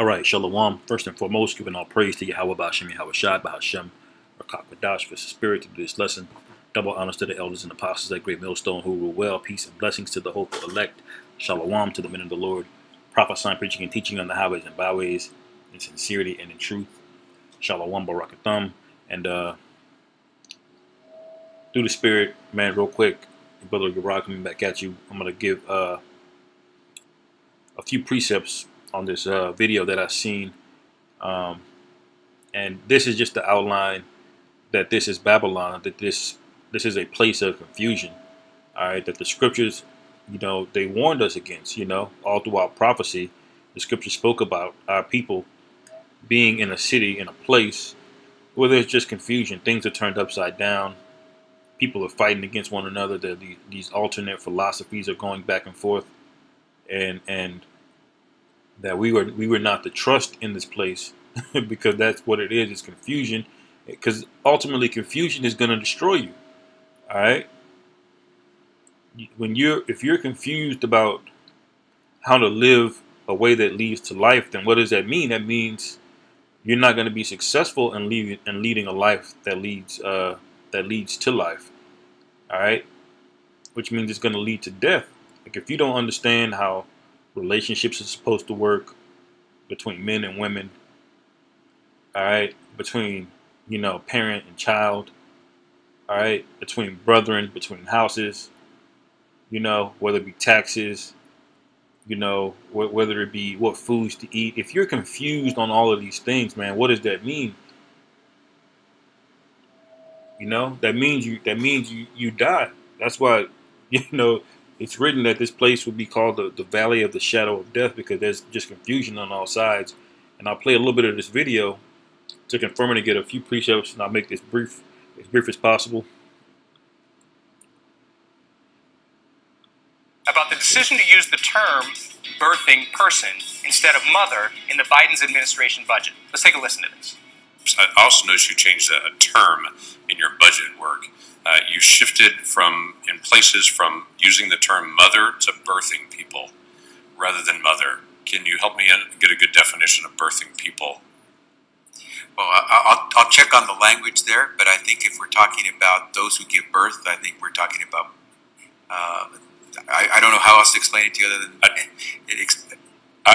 All right, Shalom. First and foremost, giving all praise to Yahweh Ba'ashem Yahweh Shai Ba'ashem Rakak Badash for the spirit to do this lesson. Double honors to the elders and apostles at Great Millstone who rule well. Peace and blessings to the hopeful elect. Shalom to the men of the Lord. Prophesying, preaching, and teaching on the highways and byways in sincerity and in truth. Shalom Barakathum. And uh, through the spirit, man, real quick, Brother Garag coming back at you. I'm going to give uh, a few precepts on this uh, video that I've seen. Um, and this is just the outline that this is Babylon, that this this is a place of confusion. All right, that the scriptures, you know, they warned us against, you know, all throughout prophecy, the scripture spoke about our people being in a city, in a place where there's just confusion. Things are turned upside down. People are fighting against one another. That these alternate philosophies are going back and forth, and and that we were we were not to trust in this place because that's what it is. It's confusion. Because ultimately, confusion is going to destroy you. All right. When you're if you're confused about how to live a way that leads to life, then what does that mean? That means you're not going to be successful in leading in leading a life that leads uh, that leads to life. All right, which means it's going to lead to death. Like if you don't understand how relationships are supposed to work between men and women. All right, between you know parent and child. All right, between brethren, between houses. You know whether it be taxes. You know wh whether it be what foods to eat. If you're confused on all of these things, man, what does that mean? You know that means you that means you you die. That's why you know it's written that this place would be called the, the Valley of the Shadow of Death because there's just confusion on all sides. And I'll play a little bit of this video to confirm and get a few precepts, and I'll make this brief, as brief as possible. About the decision to use the term birthing person instead of mother in the Biden's administration budget. Let's take a listen to this. I also noticed you changed a term in your budget work. Uh, you shifted from, in places, from using the term mother to birthing people rather than mother. Can you help me get a good definition of birthing people? Well, I'll, I'll check on the language there, but I think if we're talking about those who give birth, I think we're talking about. Uh, I, I, don't know how else to explain it to you other than I, it,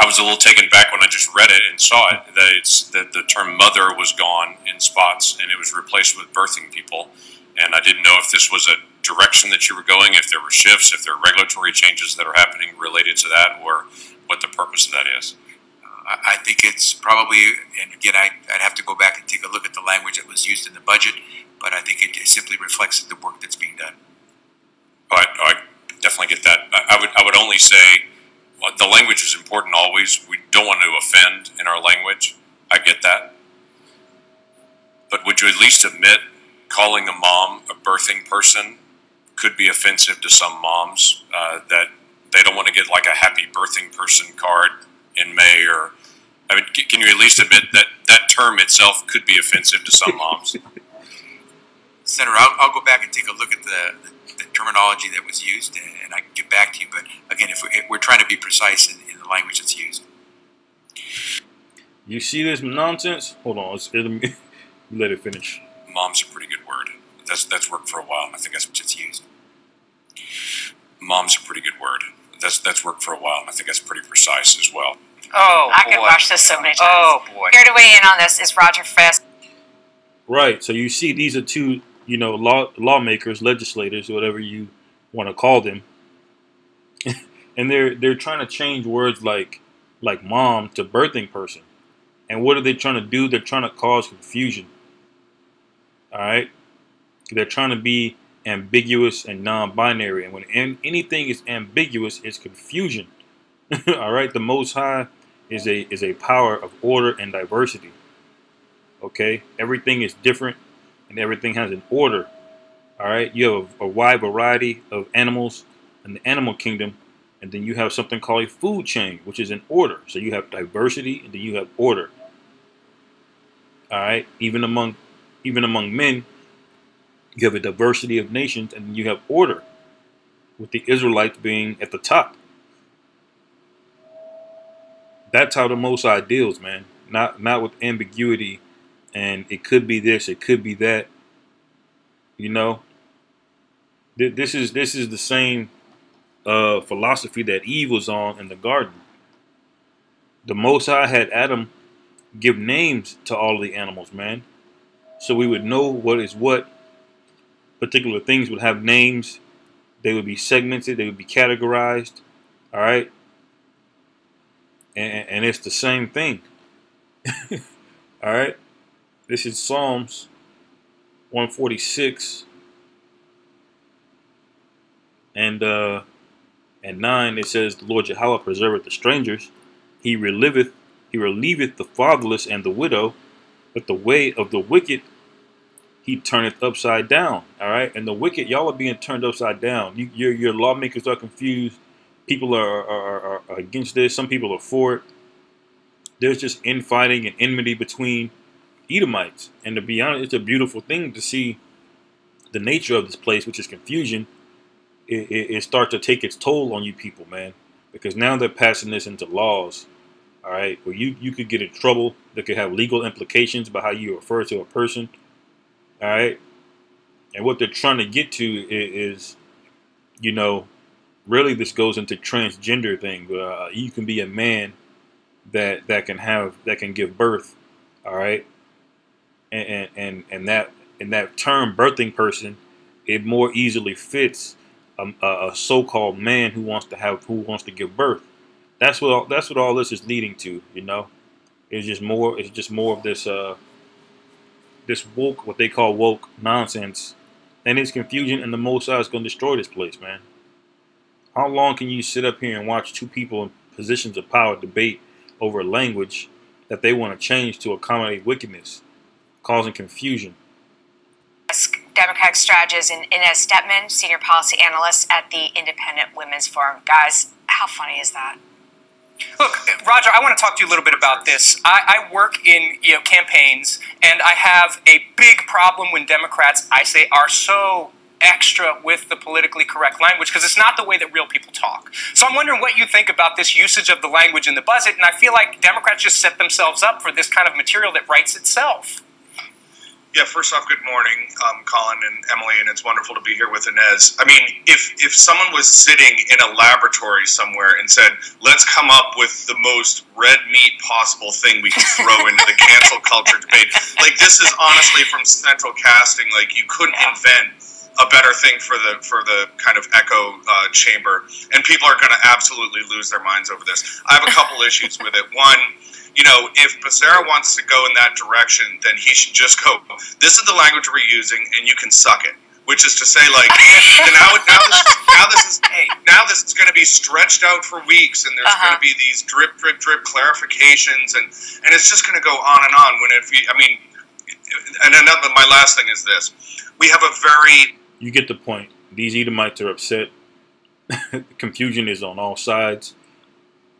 I, was a little taken back when I just read it and saw it that it's that the term mother was gone in spots and it was replaced with birthing people and I didn't know if this was a direction that you were going, if there were shifts, if there are regulatory changes that are happening related to that, or what the purpose of that is. Uh, I think it's probably, and again, I, would have to go back and take a look at the language that was used in the budget, but I think it simply reflects the work that's being done. I, I definitely get that. I, I would, I would only say the language is important always. We don't want to offend in our language. I get that. But would you at least admit calling a mom a birthing person could be offensive to some moms uh, that they don't want to get like a happy birthing person card in May or I mean, can you at least admit that that term itself could be offensive to some moms? Senator, I'll, I'll, go back and take a look at the, the, the terminology that was used, and, and, I can get back to you. But again, if, we, if we're trying to be precise in, in, the language that's used. You see this nonsense? Hold on, let's, let it finish mom's a pretty good word. That's that's worked for a while, and I think that's what it's used. Mom's a pretty good word. That's that's worked for a while, and I think that's pretty precise as well. Oh, I could watch this so many times. Oh boy! Here to weigh in on this is Roger Fisk. Right. So you see, these are two, you know, law lawmakers, legislators, whatever you want to call them, and they're they're trying to change words like like mom to birthing person. And what are they trying to do? They're trying to cause confusion. All right. They're trying to be ambiguous and non-binary. And when anything is ambiguous, it's confusion. all right. The Most High is a is a power of order and diversity. Okay. Everything is different, and everything has an order. All right. You have a, a wide variety of animals in the animal kingdom, and then you have something called a food chain, which is an order. So you have diversity, and then you have order. All right. Even among even among men, you have a diversity of nations and you have order, with the Israelites being at the top. That's how the Most High deals, man. Not not with ambiguity, and it could be this, it could be that. You know, Th- this is this is the same uh, philosophy that Eve was on in the garden. The Most High had Adam give names to all the animals, man, so we would know what is what. Particular things would have names. They would be segmented. They would be categorized. All right, and, and it's the same thing. all right, this is Psalms 146 and uh, and nine it says the Lord Jehovah preserveth the strangers, he reliveth he relieveth the fatherless and the widow, but the way of the wicked he turneth upside down. All right, and the wicked y'all are being turned upside down. You, your your lawmakers are confused. People are, are, are, are against this. Some people are for it. There's just infighting and enmity between Edomites, and to be honest, it's a beautiful thing to see the nature of this place, which is confusion it, it, it starts to take its toll on you people, man. Because now they're passing this into laws, all right, where you, you could get in trouble that could have legal implications about how you refer to a person, all right. And what they're trying to get to is, you know, really this goes into transgender thing. Uh, you can be a man that that can have that can give birth, all right, and and and that and that term birthing person, it more easily fits a, a, so-called man who wants to have who wants to give birth. That's what all, that's what all this is leading to. You know, it's just more it's just more of this uh this woke what they call woke nonsense, and it's confusion. And the Most High is going to destroy this place, man. How long can you sit up here and watch two people in positions of power debate over language that they want to change to accommodate wickedness, causing confusion? Democratic strategist and Inez Stepman, senior policy analyst at the Independent Women's Forum. Guys, how funny is that? Look, Roger, I want to talk to you a little bit about this. I, I, work in you know campaigns, and I have a big problem when Democrats, I say, are so extra with the politically correct language because it's not the way that real people talk. So I'm wondering what you think about this usage of the language in the budget, and I feel like Democrats just set themselves up for this kind of material that writes itself. Yeah, first off, good morning, um, Colin and Emily, and it's wonderful to be here with Inez. I mean, if if someone was sitting in a laboratory somewhere and said, "Let's come up with the most red meat possible thing we can throw into the cancel culture debate," like this is honestly from central casting. Like you couldn't invent a better thing for the for the kind of echo uh, chamber, and people are going to absolutely lose their minds over this. I have a couple issues with it. One you know, if Becerra wants to go in that direction, then he should just go. This is the language we're using, and you can suck it. Which is to say, like now, now this, now this is now this is going to be stretched out for weeks, and there's uh-huh. going to be these drip, drip, drip clarifications, and and it's just going to go on and on. When if you, I mean, and another, my last thing is this: we have a very you get the point. These Edomites are upset. Confusion is on all sides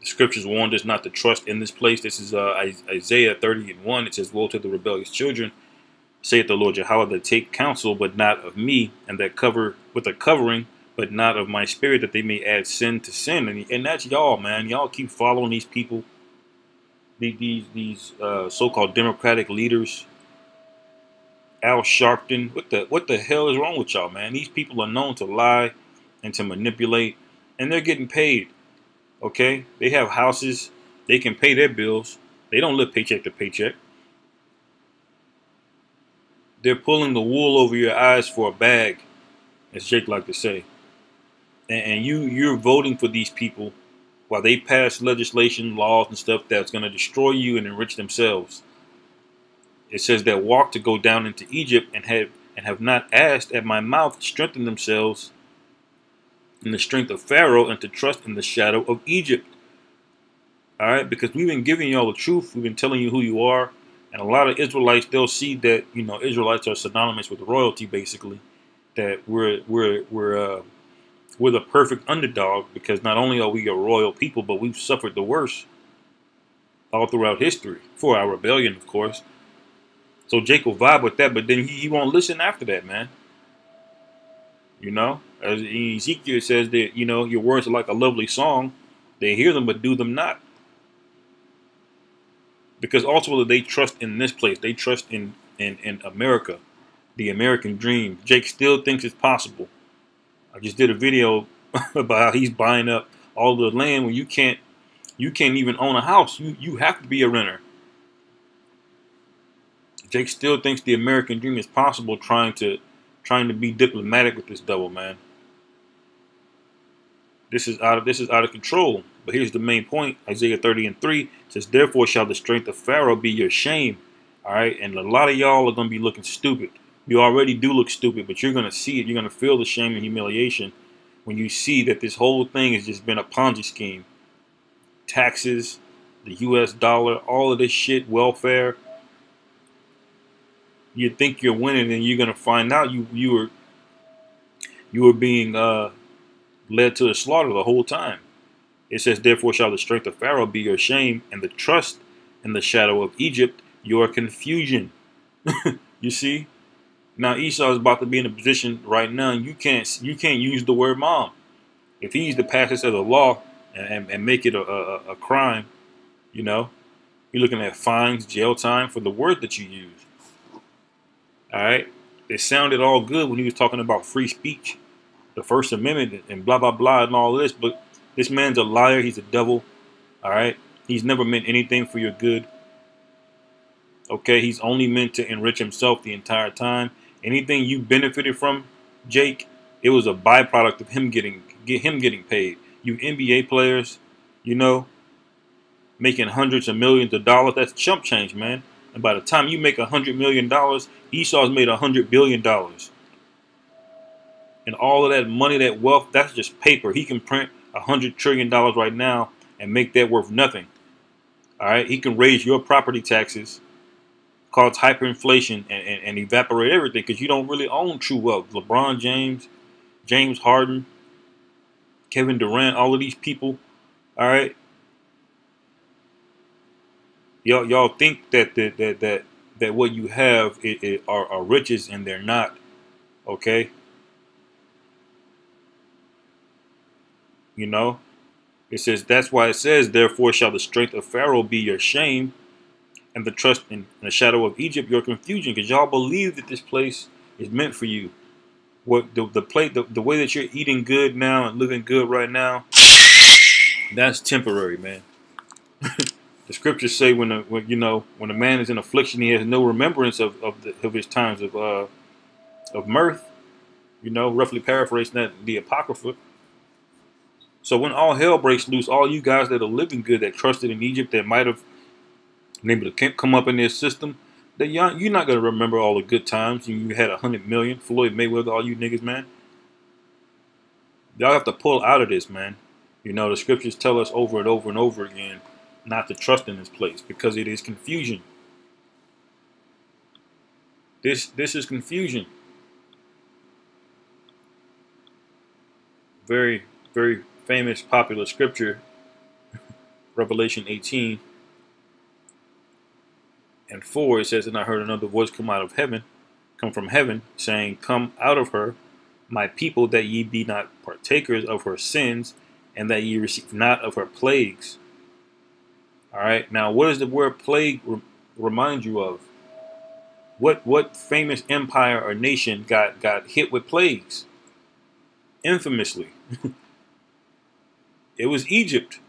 the scriptures warned us not to trust in this place. This is uh, Isaiah 30 and 1. It says, Woe to the rebellious children, saith the Lord Jehovah, that take counsel, but not of me, and that cover with a covering, but not of my spirit, that they may add sin to sin. And, and that's y'all, man. Y'all keep following these people, these, these, uh, so-called Democratic leaders. Al Sharpton, what the what the hell is wrong with y'all, man? These people are known to lie and to manipulate, and they're getting paid. Okay? They have houses. They can pay their bills. They don't live paycheck to paycheck. They're pulling the wool over your eyes for a bag, as Jake like to say. And, and you you're voting for these people while they pass legislation, laws, and stuff that's going to destroy you and enrich themselves. It says that walk to go down into Egypt and have and have not asked at my mouth strengthen themselves in the strength of Pharaoh and to trust in the shadow of Egypt. All right, because we've been giving you all the truth. We've been telling you who you are. And a lot of Israelites, they'll see that, you know, Israelites are synonymous with royalty, basically. That we're, we're, we're, uh, we're the perfect underdog because not only are we a royal people, but we've suffered the worst all throughout history for our rebellion, of course. So Jake will vibe with that, but then he, he won't listen after that, man. You know, as Ezekiel says that you know your words are like a lovely song. They hear them but do them not. because ultimately they trust in this place. They trust in in, in America, the American dream. Jake still thinks it's possible. I just did a video about how he's buying up all the land when you can't you can't even own a house. You you have to be a renter. Jake still thinks the American dream is possible trying to trying to be diplomatic with this double man. This is out of this is out of control. But here's the main point. Isaiah 30 and 3 says, Therefore shall the strength of Pharaoh be your shame. All right. And a lot of y'all are gonna be looking stupid. You already do look stupid, but you're gonna see it. You're gonna feel the shame and humiliation when you see that this whole thing has just been a Ponzi scheme. Taxes, the US dollar, all of this shit, welfare. You think you're winning and you're gonna find out you you were you were being uh led to the slaughter the whole time. It says, Therefore shall the strength of Pharaoh be your shame, and the trust in the shadow of Egypt your confusion. you see? Now Esau is about to be in a position right now. You can't you can't use the word mom. If he needs to pass this as a law and, and, and make it a, a, a crime, you know, you're looking at fines, jail time for the word that you use. All right. It sounded all good when he was talking about free speech the First Amendment and blah blah blah and all this, but this man's a liar. He's a devil. All right. He's never meant anything for your good. Okay. He's only meant to enrich himself the entire time. Anything you benefited from, Jake, it was a byproduct of him getting get him getting paid. You NBA players, you know, making hundreds of millions of dollars. That's chump change, man. And by the time you make a hundred million dollars, Esau's made a hundred billion dollars and all of that money, that wealth, that's just paper. He can print a hundred trillion dollars right now and make that worth nothing. All right, he can raise your property taxes, cause hyperinflation, and, and, and evaporate everything because you don't really own true wealth. LeBron James, James Harden, Kevin Durant, all of these people. All right, y'all y'all think that that that that, what you have it, it are, are riches and they're not. Okay. You know, it says, That's why it says, Therefore shall the strength of Pharaoh be your shame, and the trust in, the shadow of Egypt your confusion, because y'all believe that this place is meant for you. What the, the plate, the, the way that you're eating good now and living good right now, that's temporary, man. the scriptures say when, a, when you know when a man is in affliction, he has no remembrance of of, the, of his times of uh, of mirth. You know, roughly paraphrasing that the apocrypha. So when all hell breaks loose, all you guys that are living good, that trusted in Egypt, that might have been able to come up in their system, that you're not going to remember all the good times. You had a hundred million, Floyd Mayweather, all you niggas, man. Y'all have to pull out of this, man. You know, the scriptures tell us over and over and over again not to trust in this place because it is confusion. This this is confusion. Very, very famous popular scripture, Revelation 18 and 4, it says, And I heard another voice come out of heaven, come from heaven, saying, Come out of her, my people, that ye be not partakers of her sins, and that ye receive not of her plagues. All right, now what does the word plague re remind you of? What what famous empire or nation got got hit with plagues? Infamously. It was Egypt.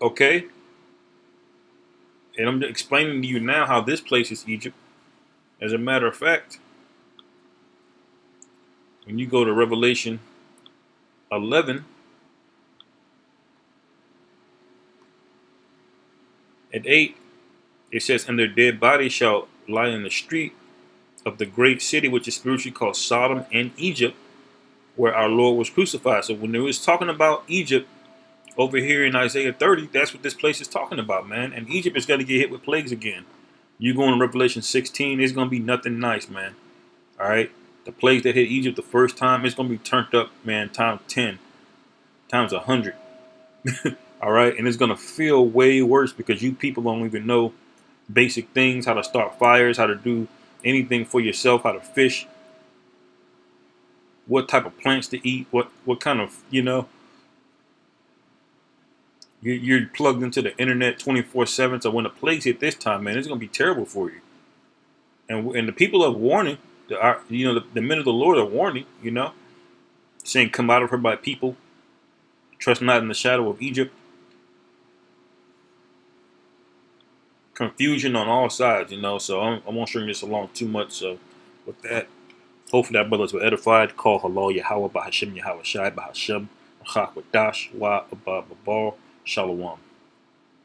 Okay? And I'm explaining to you now how this place is Egypt. As a matter of fact, when you go to Revelation 11, at 8, it says, And their dead bodies shall lie in the street of the great city, which is spiritually called Sodom and Egypt, where our Lord was crucified. So when it was talking about Egypt over here in Isaiah 30, that's what this place is talking about, man. And Egypt is going to get hit with plagues again. You go in Revelation 16, it's going to be nothing nice, man. All right? The plagues that hit Egypt the first time, it's going to be turned up, man, times 10, times 100. All right? And it's going to feel way worse because you people don't even know basic things, how to start fires, how to do anything for yourself, how to fish, what type of plants to eat, what what kind of you know you, you're plugged into the internet 24 7. So when the plagues hit this time, man, it's going to be terrible for you. And, and the people are warning, the, our, you know, the, the men of the Lord are warning, you know, saying, Come out of her by people, trust not in the shadow of Egypt. Confusion on all sides, you know, so I'm, I won't string this along too much. So with that, hopefully that brothers were edified. Call halal Yahweh Bahashem Yahweh Shai Bahashem Chak Wadash Wa Abba Babar Shalom.